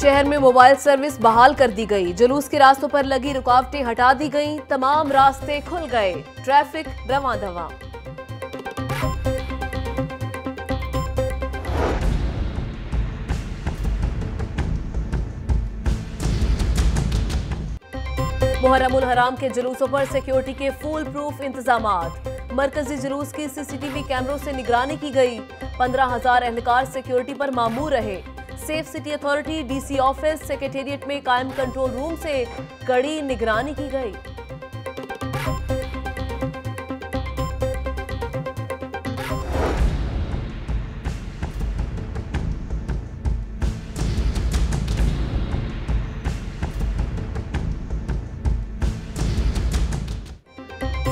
شہر میں mobile service بحال کر دی گئی۔ جلوس کے راستوں پر لگی رکاوٹیں ہٹا دی گئیں۔ تمام راستے کھل گئے۔ ٹریفک رواں دواں محرم الحرام کے جلوسوں پر سیکیورٹی کے فول پروف انتظامات۔ مرکزی جلوس کی سی سی ٹی وی کیمروں سے نگرانی کی گئی۔ پندرہ ہزار اہلکار سیکیورٹی پر معمور رہے۔ Safe city authority, D C office, secretariat میں قائم کنٹرول روم سے کڑی نگرانی کی گئی۔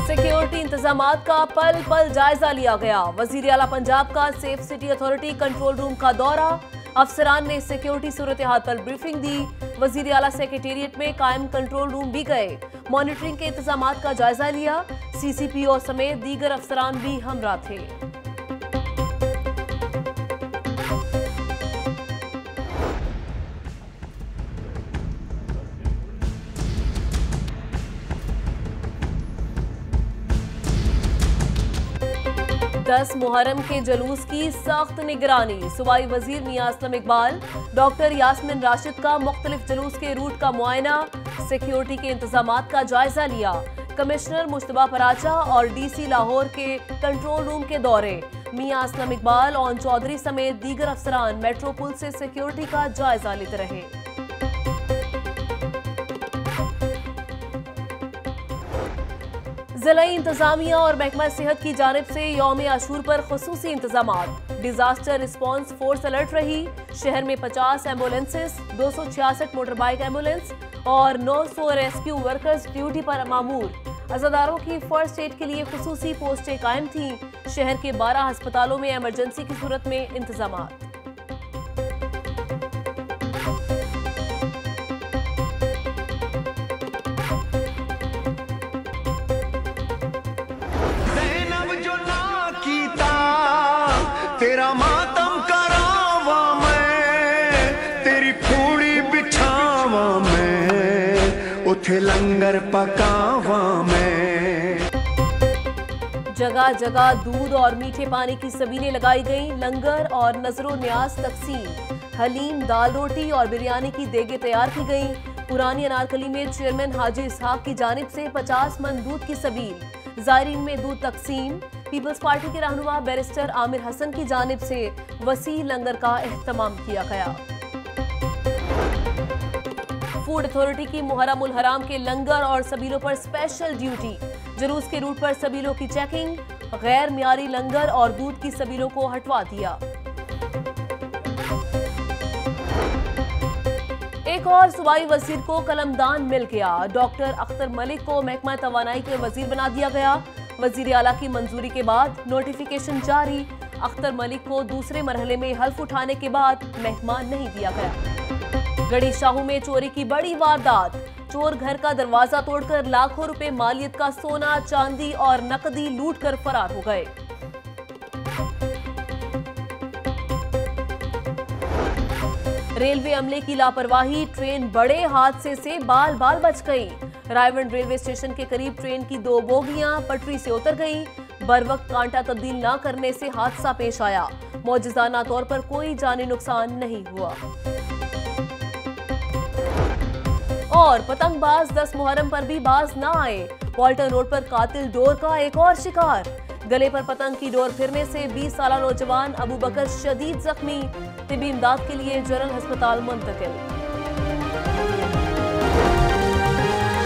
سیکیورٹی انتظامات کا پل پل جائزہ لیا گیا۔ وزیر اعلیٰ پنجاب کا safe city authority control room کا دورہ افسران نے سیکیورٹی صورتحال پر بریفنگ دی۔ وزیر اعلیٰ سیکریٹریٹ میں قائم کنٹرول روم بھی گئے۔ مانیٹرنگ کے انتظامات کا جائزہ لیا۔ سی سی پی او سمیت دیگر افسران بھی ہمراہ تھے۔ دس محرم کے جلوس کی سخت نگرانی۔ صوبائی وزیر میاں اسلم اقبال، ڈاکٹر یاسمین راشد کا مختلف جلوس کے روٹ کا معائنہ، سیکیورٹی کے انتظامات کا جائزہ لیا۔ کمشنر مشتبہ پراچا اور ڈی سی لاہور کے کنٹرول روم کے دورے۔ میاں اسلم اقبال اون چودھری سمیت دیگر افسران میٹرو پل سے سیکیورٹی کا جائزہ لیتے رہے۔ ضلعی انتظامیہ اور محکمہ صحت کی جانب سے یوم عاشور پر خصوصی انتظامات۔ ڈیزاسٹر رسپانس فورس الرٹ رہی۔ شہر میں پچاس ایمبولینسز دو سو چھیاسٹھ موٹر بائک ایمبولینس اور نو سو ریسکیو ورکرز ڈیوٹی پر معمور۔ عزاداروں کی فرسٹ ایڈ کے لیے خصوصی پوسٹیں قائم تھیں۔ شہر کے بارہ ہسپتالوں میں ایمرجنسی کی صورت میں انتظامات۔ تیرا ماتم کراواں میں، تیری پھوڑی بچھاواں میں، اتھے لنگر پکاواں میں۔ جگہ جگہ دودھ اور میٹھے پانی کی سبیلیں لگائی گئیں، لنگر اور نظر و نیاز تقسیم۔ حلیم دال روٹی اور بریانی کی دیگیں تیار کی گئیں۔ پرانی انارکلی میں چیئرمین حاجی اسحاق کی جانب سے پچاس من دودھ کی سبیل۔ زائرین میں دودھ تقسیم۔ پیپلز پارٹی کے رہنما بیرسٹر عامر حسن کی جانب سے وسیع لنگر کا اہتمام کیا گیا۔ فوڈ اتھارٹی کی محرم الحرام کے لنگر اور سبیلوں پر اسپیشل ڈیوٹی۔ جلوس کے روٹ پر سبیلوں کی چیکنگ، غیر معیاری لنگر اور دودھ کی سبیلوں کو ہٹوا دیا۔ ایک اور صوبائی وزیر کو قلمدان مل گیا۔ ڈاکٹر اختر ملک کو محکمہ توانائی کے وزیر بنا دیا گیا۔ وزیر اعلیٰ کی منظوری کے بعد نوٹیفیکیشن جاری۔ اختر ملک کو دوسرے مرحلے میں حلف اٹھانے کے بعد محکمہ نہیں دیا گیا۔ گڑی شاہو میں چوری کی بڑی واردات۔ چور گھر کا دروازہ توڑ کر لاکھوں روپے مالیت کا سونا، چاندی اور نقدی لوٹ کر فرار ہو گئے۔ ریلوے عملے کی لاپرواہی ٹرین بڑے حادثے سے بال بال بچ گئی۔ رائے ریلوے اسٹیشن کے قریب ٹرین کی دو بوگیاں پٹری سے اتر گئیں۔ بر وقت کانٹا تبدیل نہ کرنے سے حادثہ پیش آیا۔ موجزانہ طور پر کوئی جانی نقصان نہیں ہوا۔ اور پتنگ باز دس محرم پر بھی باز نہ آئے۔ والٹر روڈ پر قاتل ڈور کا ایک اور شکار۔ گلے پر پتنگ کی ڈور پھرنے سے بیس سالہ نوجوان ابو بکر شدید زخمی طبی امداد کے لیے جنرل ہسپتال منتقل